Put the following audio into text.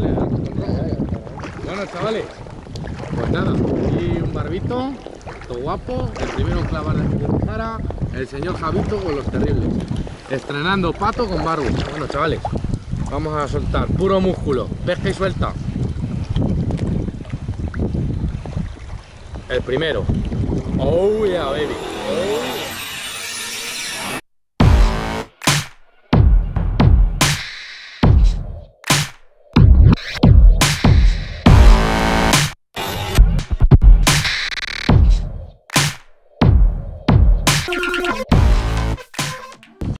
¿vale? ¿eh? Bueno, chavales, pues nada, y un barbito, todo guapo, el primero en clavar de cara, el señor Javito con los terribles. Estrenando pato con barbo. Bueno, chavales, vamos a soltar puro músculo, pesca y suelta. El primero. Oh yeah, baby.